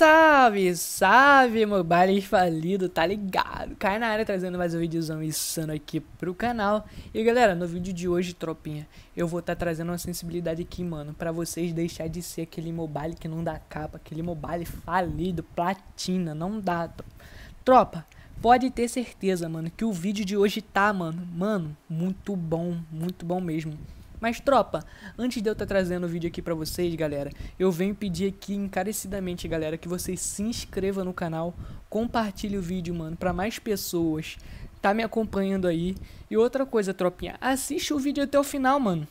Salve, salve, mobile falido, tá ligado? Cai na área trazendo mais um videozão insano aqui pro canal. E galera, no vídeo de hoje, tropinha, eu vou estar tá trazendo uma sensibilidade aqui, mano, pra vocês deixar de ser aquele mobile que não dá capa, aquele mobile falido, platina, não dá. Tropa, pode ter certeza, mano, que o vídeo de hoje tá, mano, mano, muito bom, muito bom mesmo. Mas tropa, antes de eu estar tá trazendo o vídeo aqui pra vocês, galera, eu venho pedir aqui encarecidamente, galera, que vocês se inscrevam no canal, compartilhe o vídeo, mano, pra mais pessoas tá me acompanhando aí. E outra coisa, tropinha, assiste o vídeo até o final, mano.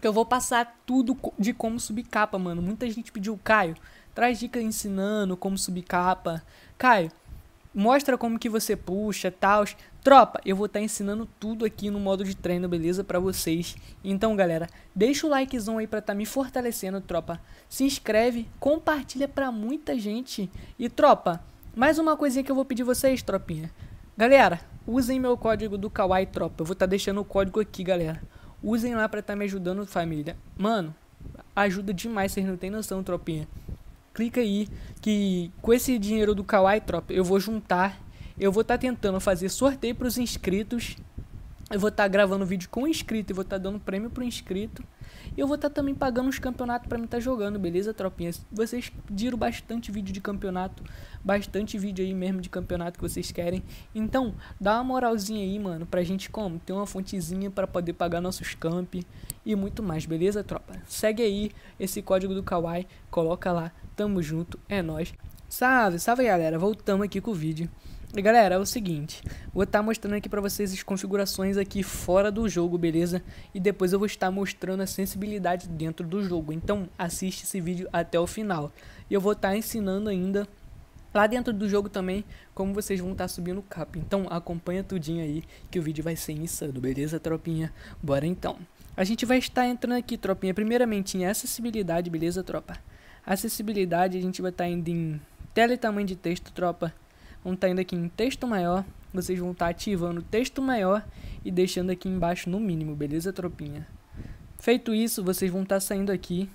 Que eu vou passar tudo de como subir capa, mano. Muita gente pediu, Caio, traz dica ensinando como subir capa. Caio, mostra como que você puxa, tal. Tropa, eu vou estar tá ensinando tudo aqui no modo de treino, beleza? Pra vocês. Então, galera, deixa o likezão aí pra estar tá me fortalecendo, tropa. Se inscreve, compartilha pra muita gente. E, tropa, mais uma coisinha que eu vou pedir vocês, tropinha. Galera, usem meu código do Kawaii, tropa. Eu vou estar tá deixando o código aqui, galera. Usem lá pra estar tá me ajudando, família. Mano, ajuda demais, vocês não tem noção, tropinha clica aí que com esse dinheiro do Kawaii Tropa eu vou juntar, eu vou estar tá tentando fazer sorteio para os inscritos. Eu vou estar tá gravando vídeo com inscrito e vou estar tá dando prêmio pro inscrito. E eu vou estar tá também pagando os campeonatos para mim estar tá jogando, beleza, tropinha? Vocês pediram bastante vídeo de campeonato, bastante vídeo aí mesmo de campeonato que vocês querem. Então, dá uma moralzinha aí, mano, pra gente como? Ter uma fontezinha para poder pagar nossos camp e muito mais, beleza, tropa? Segue aí esse código do Kawaii, coloca lá, tamo junto, é nóis. Salve, salve galera, voltamos aqui com o vídeo. E galera, é o seguinte, vou estar tá mostrando aqui para vocês as configurações aqui fora do jogo, beleza? E depois eu vou estar mostrando a sensibilidade dentro do jogo, então assiste esse vídeo até o final. E eu vou estar tá ensinando ainda lá dentro do jogo também como vocês vão estar tá subindo capa. Então acompanha tudinho aí que o vídeo vai ser insano, beleza tropinha? Bora então. A gente vai estar entrando aqui, tropinha, primeiramente em acessibilidade, beleza tropa? Acessibilidade a gente vai estar indo em tela e tamanho de texto, tropa Vamos estar tá indo aqui em texto maior. Vocês vão estar tá ativando texto maior e deixando aqui embaixo no mínimo, beleza, tropinha? Feito isso, vocês vão estar tá saindo aqui,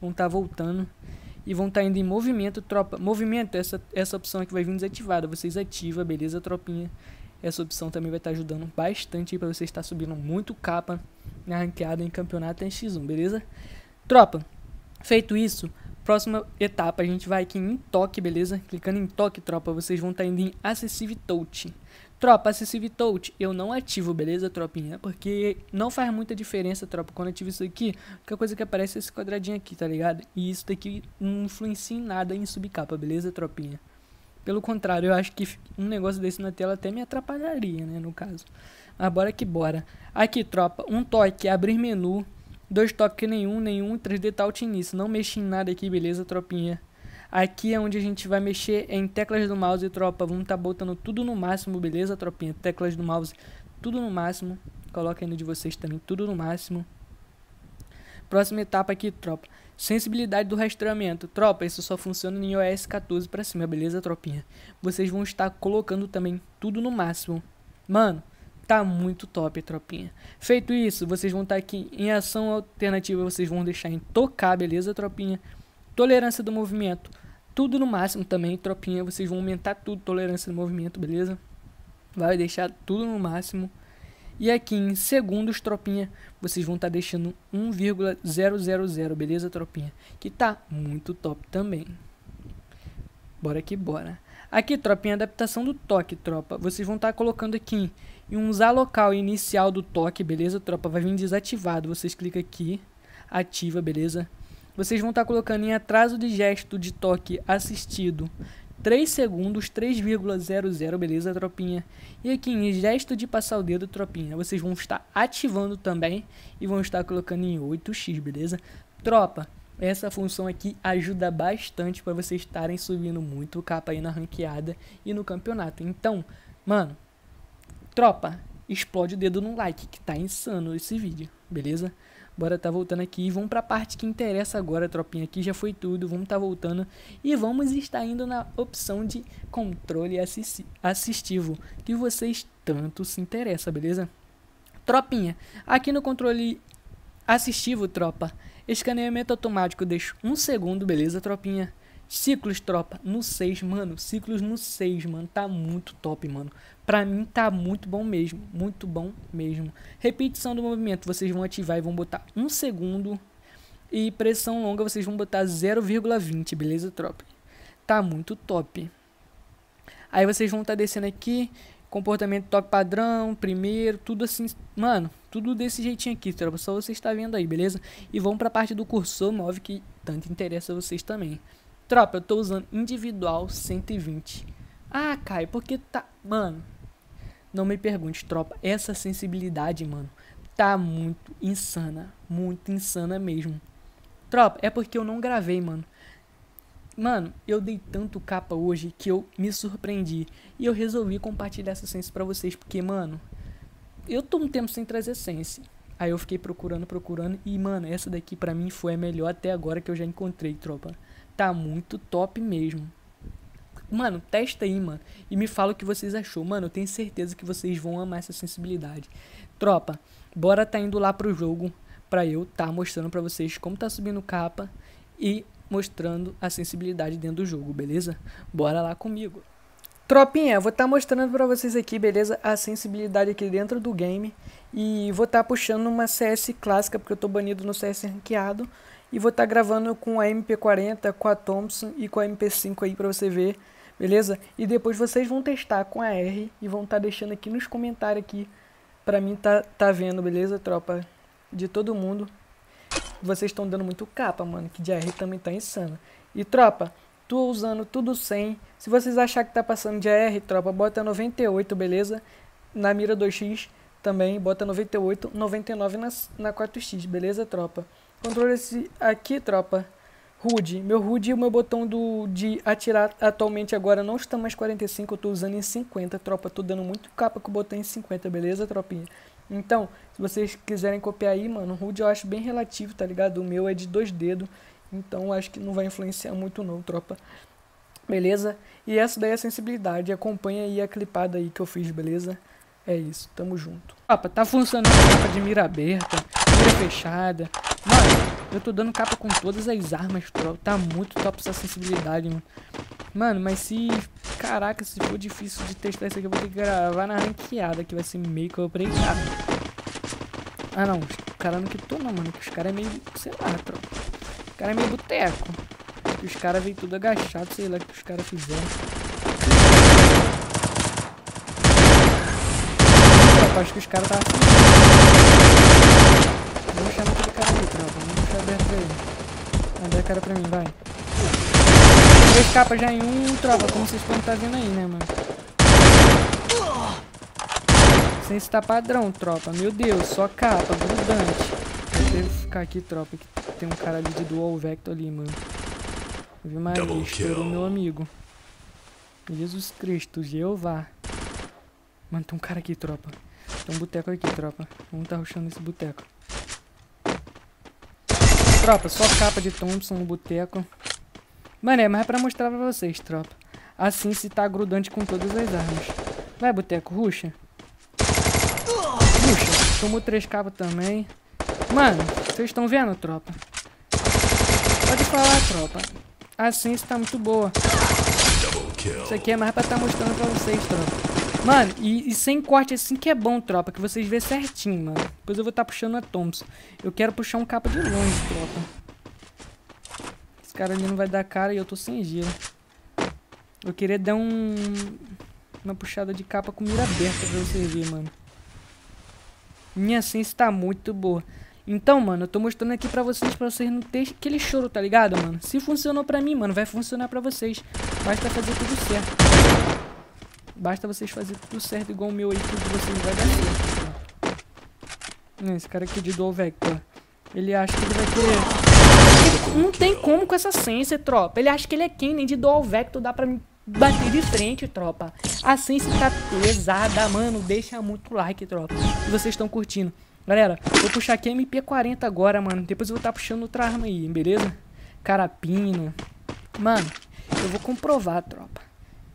vão estar tá voltando e vão estar tá indo em movimento, tropa. Movimento, essa, essa opção aqui vai vir desativada. Vocês ativam, beleza, tropinha? Essa opção também vai estar tá ajudando bastante para você estar subindo muito capa na ranqueada em campeonato X1, beleza? Tropa, feito isso, Próxima etapa, a gente vai aqui em toque, beleza? Clicando em toque, tropa, vocês vão estar tá indo em Accessive Touch. Tropa, Accessive Touch, eu não ativo, beleza, tropinha? Porque não faz muita diferença, tropa, quando eu ativo isso aqui, a coisa que aparece é esse quadradinho aqui, tá ligado? E isso daqui não influencia em nada em subcapa, beleza, tropinha? Pelo contrário, eu acho que um negócio desse na tela até me atrapalharia, né, no caso. Mas bora que bora. Aqui, tropa, um toque, abrir menu, Dois toques nenhum, nenhum, 3D Touch início. Não mexi em nada aqui, beleza, tropinha? Aqui é onde a gente vai mexer em teclas do mouse, tropa. Vamos estar tá botando tudo no máximo, beleza, tropinha? Teclas do mouse, tudo no máximo. Coloca aí no de vocês também, tudo no máximo. Próxima etapa aqui, tropa. Sensibilidade do rastreamento. Tropa, isso só funciona em iOS 14 para cima, beleza, tropinha? Vocês vão estar colocando também tudo no máximo. Mano, Tá muito top, tropinha. Feito isso, vocês vão estar tá aqui em ação alternativa, vocês vão deixar em tocar, beleza, tropinha? Tolerância do movimento, tudo no máximo também, tropinha. Vocês vão aumentar tudo, tolerância do movimento, beleza? Vai deixar tudo no máximo. E aqui em segundos, tropinha, vocês vão estar tá deixando 1,000, beleza, tropinha? Que tá muito top também. Bora que bora. Aqui, tropinha, adaptação do toque, tropa. Vocês vão estar tá colocando aqui e um usar local inicial do toque, beleza, tropa? Vai vir desativado. Vocês clicam aqui, ativa, beleza? Vocês vão estar tá colocando em atraso de gesto de toque assistido 3 segundos, 3,00, beleza, tropinha? E aqui em gesto de passar o dedo, tropinha, vocês vão estar ativando também e vão estar colocando em 8x, beleza? Tropa, essa função aqui ajuda bastante para vocês estarem subindo muito capa aí na ranqueada e no campeonato. Então, mano, Tropa, explode o dedo no like, que tá insano esse vídeo, beleza? Bora tá voltando aqui e vamos pra parte que interessa agora, tropinha. Aqui já foi tudo, vamos tá voltando e vamos estar indo na opção de controle assistivo, que vocês tanto se interessam, beleza? Tropinha, aqui no controle assistivo, tropa, escaneamento automático deixa um segundo, beleza, tropinha? Ciclos, tropa, no 6, mano. Ciclos no 6, mano. Tá muito top, mano. Pra mim tá muito bom mesmo. Muito bom mesmo. Repetição do movimento, vocês vão ativar e vão botar 1 segundo. E pressão longa, vocês vão botar 0,20, beleza, tropa? Tá muito top. Aí vocês vão estar tá descendo aqui. Comportamento toque padrão, primeiro, tudo assim. Mano, tudo desse jeitinho aqui, tropa. Só vocês estão tá vendo aí, beleza? E vão pra parte do cursor móvel que tanto interessa a vocês também. Tropa, eu tô usando individual 120. Ah, Caio, porque tá. Mano, não me pergunte, tropa. Essa sensibilidade, mano, tá muito insana. Muito insana mesmo. Tropa, é porque eu não gravei, mano. Mano, eu dei tanto capa hoje que eu me surpreendi. E eu resolvi compartilhar essa sense pra vocês. Porque, mano, eu tô um tempo sem trazer sense. Aí eu fiquei procurando, procurando. E, mano, essa daqui pra mim foi a melhor até agora que eu já encontrei, tropa tá muito top mesmo. Mano, testa aí, mano. E me fala o que vocês achou. Mano, eu tenho certeza que vocês vão amar essa sensibilidade. Tropa, bora tá indo lá pro jogo pra eu tá mostrando pra vocês como tá subindo capa e mostrando a sensibilidade dentro do jogo, beleza? Bora lá comigo. Tropinha, vou estar tá mostrando pra vocês aqui, beleza? A sensibilidade aqui dentro do game. E vou estar tá puxando uma CS clássica, porque eu tô banido no CS ranqueado. E vou estar tá gravando com a MP40, com a Thompson e com a MP5 aí pra você ver, beleza? E depois vocês vão testar com a R e vão estar tá deixando aqui nos comentários aqui pra mim tá, tá vendo, beleza, tropa? De todo mundo. Vocês estão dando muito capa, mano, que de R também tá insano. E tropa, tô usando tudo 100. Se vocês acharem que tá passando de AR, tropa, bota 98, beleza? Na mira 2x também, bota 98, 99 na, na 4x, beleza, tropa? Controle esse aqui, tropa. HUD. Meu HUD e o meu botão do, de atirar atualmente agora não está mais 45, eu tô usando em 50, tropa. Tô dando muito capa com o botão em 50, beleza, tropinha? Então, se vocês quiserem copiar aí, mano, o HUD eu acho bem relativo, tá ligado? O meu é de dois dedos, então acho que não vai influenciar muito não, tropa. Beleza? E essa daí é a sensibilidade. Acompanha aí a clipada aí que eu fiz, beleza? É isso, tamo junto. Tropa, tá funcionando a de mira aberta, mira fechada, Mano, eu tô dando capa com todas as armas, tropa. Tá muito top essa sensibilidade, mano. Mano, mas se... Caraca, se for difícil de testar isso aqui, eu vou ter que gravar na ranqueada, que vai ser meio obrigado. Ah, não. O cara não quitou não, mano. Que os caras é meio... Sei lá, tropa. O cara é meio boteco. Os caras veio tudo agachado, sei lá o que os caras fizeram. Acho que os caras chamar tropa. Vamos deixar aberto pra ele. A cara pra mim, vai. Três capas já em um, tropa. Como vocês podem estar tá vendo aí, né, mano? Sem estar padrão, tropa. Meu Deus, só capa, grudante. Eu devo ficar aqui, tropa, que tem um cara ali de dual vector ali, mano. Eu vi mais estourou meu amigo. Jesus Cristo, Jeová. Mano, tem um cara aqui, tropa. Tem um boteco aqui, tropa. Vamos tá ruxando esse boteco. Tropa, só capa de Thompson no boteco. Mano, é mais pra mostrar pra vocês, tropa. Assim se tá grudante com todas as armas. Vai, boteco, ruxa. Ruxa. Tomou três capas também. Mano, vocês estão vendo, tropa? Pode falar, tropa. Assim está muito boa. Isso aqui é mais pra estar tá mostrando pra vocês, tropa. Mano, e, e, sem corte assim que é bom, tropa. Que vocês vê certinho, mano. Depois eu vou estar tá puxando a Thompson. Eu quero puxar um capa de longe, tropa. Esse cara ali não vai dar cara e eu tô sem gelo. Eu queria dar um... Uma puxada de capa com mira aberta pra vocês verem, mano. Minha sense tá muito boa. Então, mano, eu tô mostrando aqui pra vocês, pra vocês não ter aquele choro, tá ligado, mano? Se funcionou pra mim, mano, vai funcionar pra vocês. Basta fazer tudo certo. Basta vocês fazerem tudo certo igual o meu aí, tudo vocês vai dar certo. Esse cara aqui de Dual Vector. Ele acha que ele vai querer... Ele não tem como com essa ciência, tropa. Ele acha que ele é quem? Nem de Dual Vector dá pra me bater de frente, tropa. A ciência tá pesada, mano. Deixa muito like, tropa. Se vocês estão curtindo. Galera, vou puxar aqui a MP40 agora, mano. Depois eu vou estar tá puxando outra arma aí, beleza? Carapina. Mano, eu vou comprovar, tropa.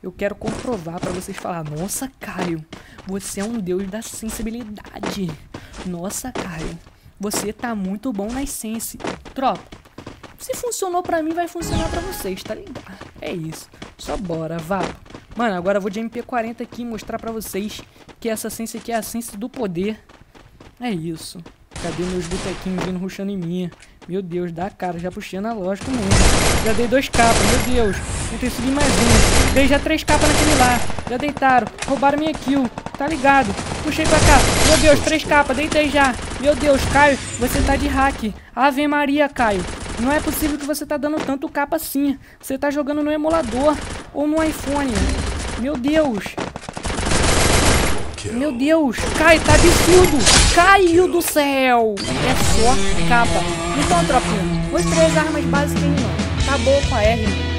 Eu quero comprovar para vocês falar, nossa, Caio, você é um deus da sensibilidade. Nossa, Caio, você tá muito bom na essência. Tropa, se funcionou para mim, vai funcionar para vocês, tá ligado? É isso. Só bora, vá. Mano, agora eu vou de MP40 aqui e mostrar pra vocês que essa sense aqui é a sense do poder. É isso. Cadê meus botequinhos vindo ruxando em mim? Meu Deus, dá cara, já puxei analógico mesmo. Já dei dois capas, meu Deus. Tentei subir mais um. Dei já três capas naquele lá. Já deitaram. Roubaram minha kill. Tá ligado? Puxei pra cá. Meu Deus, três capas. Deitei já. Meu Deus, Caio, você tá de hack. Ave Maria, Caio. Não é possível que você tá dando tanto capa assim. Você tá jogando no emulador ou no iPhone. Meu Deus. Meu Deus. Cai, tá absurdo. Caiu do céu. É só capa. Então, tropinha, os três armas básicas não. Acabou com a R.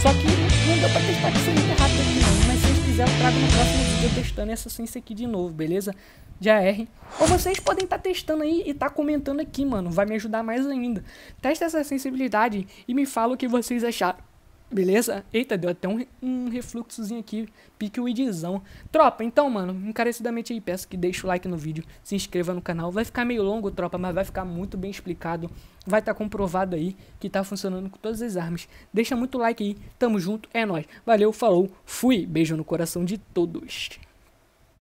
Só que não deu pra testar isso muito rápido aqui não. Mas se vocês quiserem, eu trago no próximo vídeo testando essa ciência aqui de novo, beleza? de AR. Ou vocês podem estar tá testando aí e estar tá comentando aqui, mano. Vai me ajudar mais ainda. Testa essa sensibilidade e me fala o que vocês acharam. Beleza? Eita, deu até um, um refluxozinho aqui. Pique o idzão. Tropa, então, mano, encarecidamente aí peço que deixe o like no vídeo. Se inscreva no canal. Vai ficar meio longo, tropa, mas vai ficar muito bem explicado. Vai estar tá comprovado aí que tá funcionando com todas as armas. Deixa muito like aí. Tamo junto, é nóis. Valeu, falou, fui. Beijo no coração de todos.